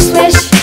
swish.